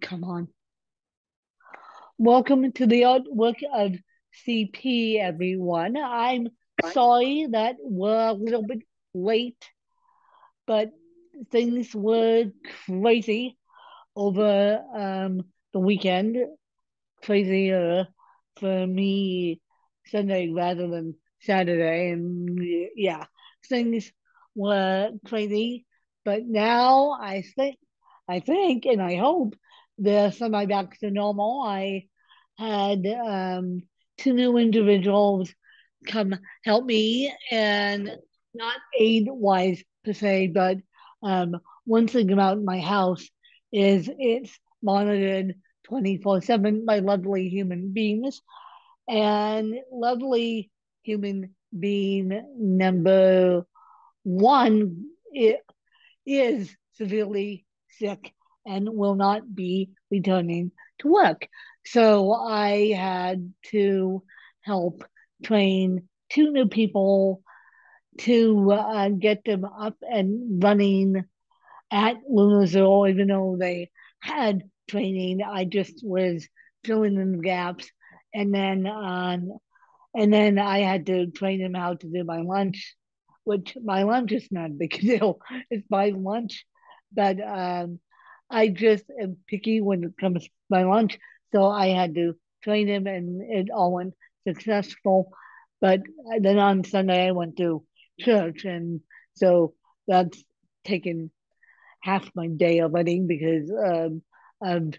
Come on. Welcome to the artwork of CP, everyone. I'm sorry that we're a little bit late, but things were crazy over um, the weekend. Crazier for me Sunday rather than Saturday. And yeah, things were crazy. But now I think, I think, and I hope the semi back to normal. I had um, two new individuals come help me and not aid wise per se, but um, one thing about my house is it's monitored 24 7 by lovely human beings. And lovely human being number one is severely sick and will not be returning to work. So I had to help train two new people to uh, get them up and running at Lunazil, even though they had training. I just was filling in the gaps, and then um, and then I had to train them how to do my lunch, which my lunch is not a big deal. It's my lunch, but um, I just am picky when it comes to my lunch. So I had to train him and it all went successful. But then on Sunday, I went to church. And so that's taken half my day already because um, of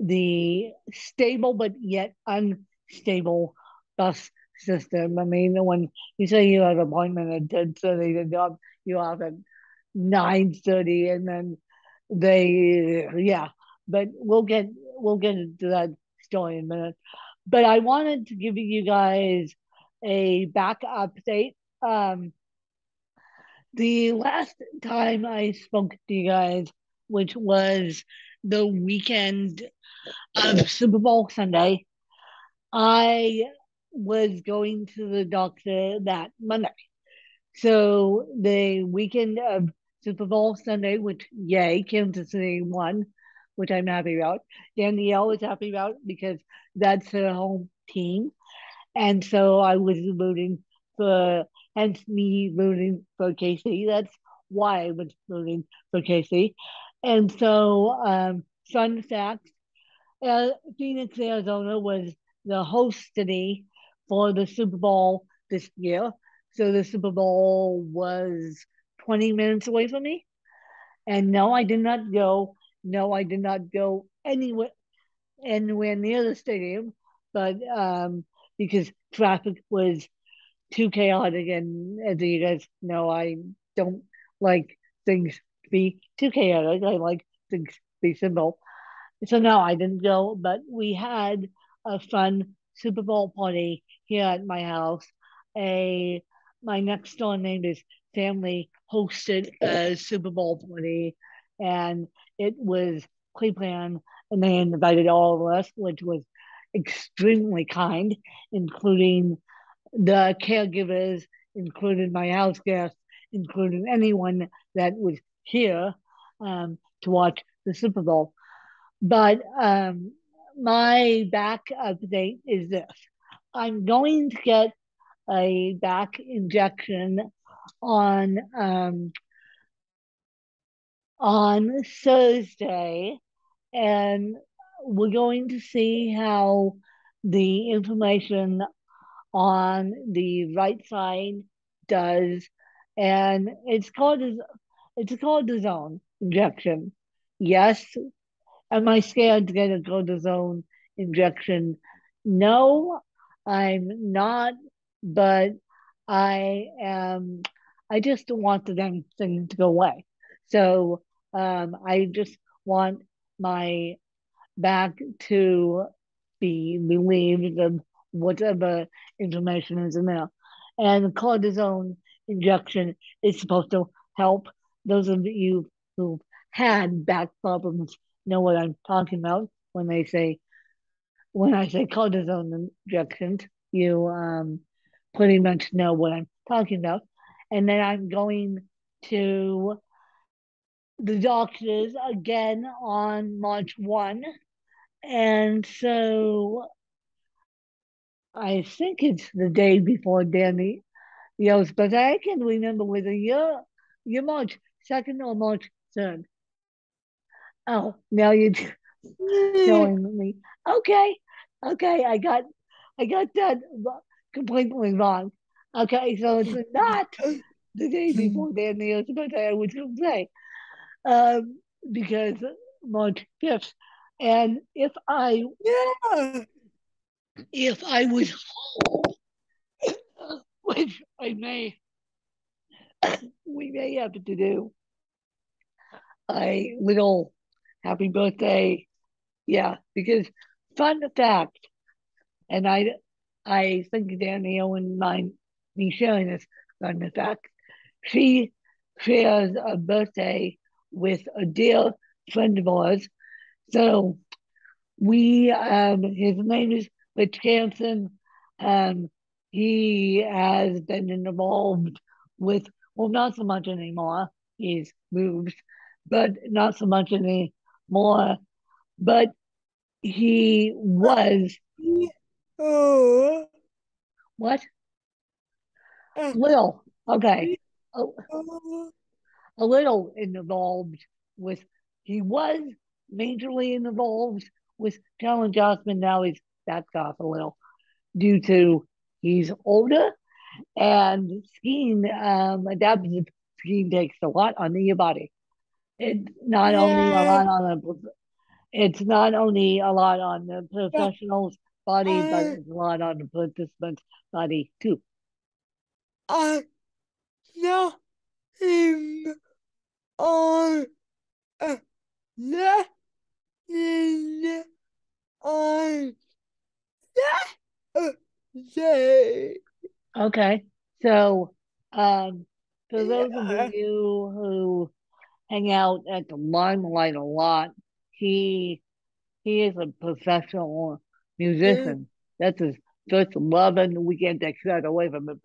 the stable but yet unstable bus system. I mean, when you say you have an appointment at 10 30, the job you have at 9 30, and then they yeah but we'll get we'll get into that story in a minute. But i wanted to give you guys a back update. Um the last time i spoke to you guys which was the weekend of super bowl sunday i was going to the doctor that monday. So the weekend of Super Bowl Sunday, which yay, Kansas City won, which I'm happy about. Danielle is happy about because that's her home team. And so I was rooting for, hence me rooting for Casey. That's why I was rooting for Casey. And so, um, fun fact uh, Phoenix, Arizona was the host city for the Super Bowl this year. So the Super Bowl was 20 minutes away from me. And no, I did not go. No, I did not go anywhere anywhere near the stadium, but um, because traffic was too chaotic, and as you guys know, I don't like things to be too chaotic. I like things to be simple. So no, I didn't go, but we had a fun Super Bowl party here at my house. A my next door neighbor is family hosted a Super Bowl party, and it was pre-planned, and they invited all of us, which was extremely kind, including the caregivers, including my house guests, including anyone that was here um, to watch the Super Bowl. But um, my back update is this I'm going to get a back injection on um, on Thursday, and we're going to see how the information on the right side does, and it's called it's zone injection. Yes, am I scared to get a cortisone injection? No, I'm not, but I am I just want the damn thing to go away. So um, I just want my back to be relieved of whatever inflammation is in there. And cortisone injection is supposed to help those of you who've had back problems know what I'm talking about when they say when I say cortisone injections, you um, pretty much know what I'm talking about and then I'm going to the doctors again on March 1. And so I think it's the day before Danny Yo's but I can't remember whether you're, you're March 2nd or March 3rd. Oh, now you're telling me. Okay, okay, I got I got that completely wrong. Okay, so it's not the day before Danielle's birthday, I was going to say, um, because March 5th. And if I, Yeah. if I was home, which I may, we may have to do a little happy birthday. Yeah, because fun fact, and I, I think Danielle wouldn't mind this fun fact. She shares a birthday with a dear friend of ours. So we, um, his name is Rich Hansen. Um, he has been involved with, well, not so much anymore. He's moved, but not so much anymore. But he was Oh. what? Little. Okay. A, a little involved with, he was majorly involved with talent adjustment. Now he's backed off a little due to he's older and skiing, um, adaptive skiing takes a lot on your body. It's not only a lot on the, it's not only a lot on the professional's body, but it's a lot on the participant's body too. I saw him on a lesson on Saturday. Okay. So, um, for those Yeah. of you who hang out at the limelight a lot, he he is a professional musician. That's his first love, and we can't take that away from him.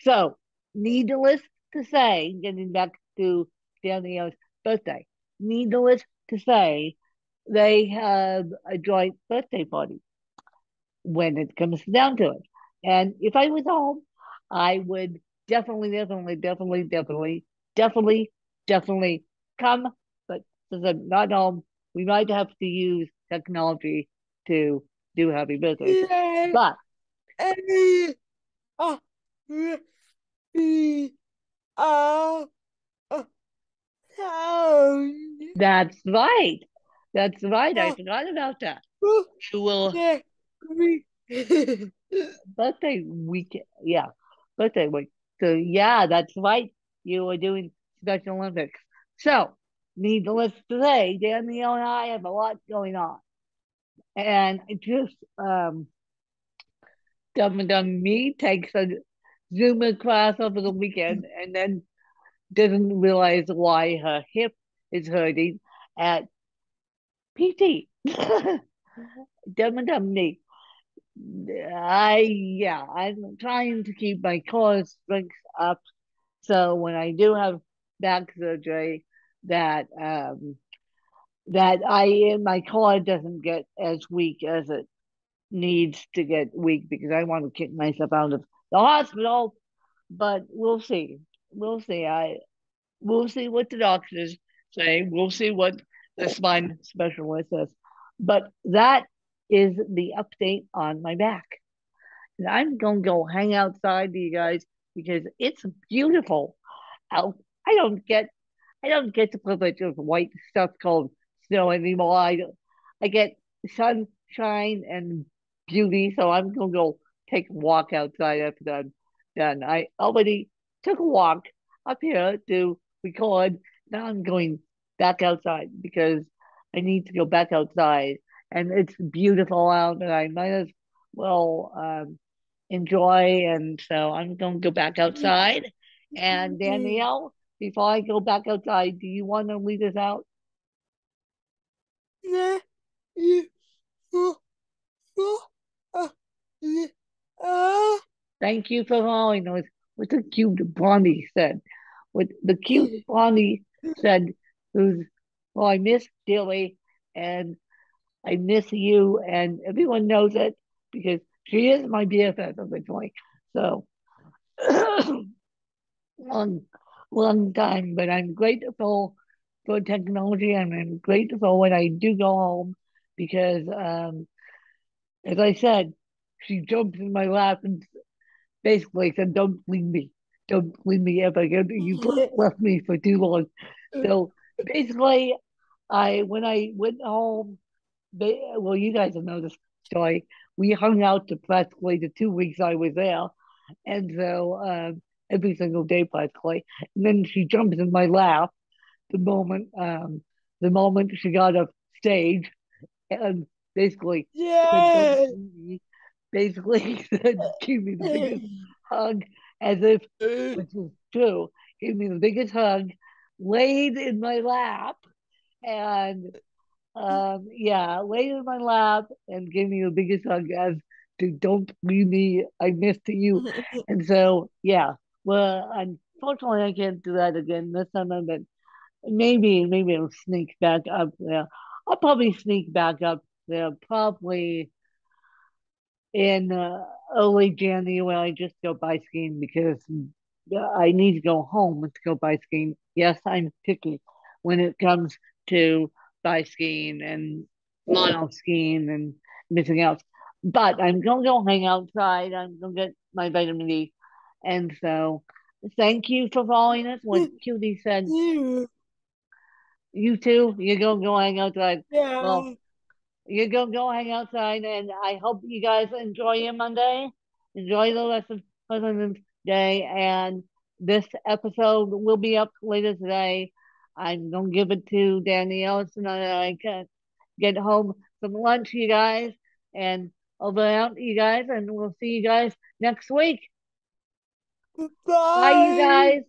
So, needless to say, getting back to Danielle's birthday, needless to say, they have a joint birthday party when it comes down to it. And if I was home, I would definitely, definitely, definitely, definitely, definitely, definitely come. But since I'm not home, we might have to use technology to do happy birthday. But Any uh, are that's right. That's right. I forgot about that. You will birthday week. Yeah, birthday week. So yeah, that's right. You were doing Special Olympics. So needless to say, Danielle and I have a lot going on, and it just um, Dumb and Dumb Me takes a Zumba class over the weekend, and then doesn't realize why her hip is hurting at PT. Dumb. I yeah, I'm trying to keep my core strength up. So when I do have back surgery, that um that I my core doesn't get as weak as it needs to get weak because I want to kick myself out of the hospital. But we'll see. We'll see. I we'll see what the doctors say. We'll see what the spine specialist says. But that is the update on my back. And I'm gonna go hang outside, you guys, because it's beautiful out. I don't get, I don't get the privilege of white stuff called snow anymore. I, I get sunshine and beauty, so I'm gonna go take a walk outside after that. Done. I already took a walk up here to record. Now I'm going back outside because I need to go back outside, and it's beautiful out, and I might as well um, enjoy. And so I'm going to go back outside. And Danielle, before I go back outside, do you want to lead us out? Yeah. You. Oh. Oh. Uh. Yeah. Uh. Thank you for following us. What the cute Blondie said. What the cute Blondie said who's well, I miss Dilly and I miss you, and everyone knows it because she is my BFF originally. So long, long time, but I'm grateful for technology, and I'm grateful when I do go home because, um, as I said, she jumps in my lap and basically said, "Don't leave me, don't leave me ever again. You left me for too long." So basically, I when I went home, they, well, you guys know this story. We hung out to practically the two weeks I was there, and so um, every single day practically. And then she jumps in my lap the moment um, the moment she got off stage, and basically Yeah. Basically gave me the biggest hug," as if, which is true. gave me the biggest hug, laid in my lap, and um, yeah, laid in my lap and gave me the biggest hug as to don't leave me. I missed you, and so yeah. Well, unfortunately, I can't do that again this summer, but maybe maybe I'll sneak back up there. I'll probably sneak back up there, probably in uh, early January. Where I just go bi-skiing because I need to go home to go bi-skiing. Yes, I'm picky when it comes to bi-skiing and mono skiing and anything else. But I'm gonna go hang outside. I'm gonna get my vitamin D, and so thank you for following us. What Cutie said. You too. You're gonna go hang outside. Yeah. Well, you're gonna go hang outside, and I hope you guys enjoy your Monday. Enjoy the rest of President's Day, and this episode will be up later today. I'm gonna give it to Danielle so that I can get home some lunch, you guys, and over out, you guys, and we'll see you guys next week. Bye. Bye, you guys.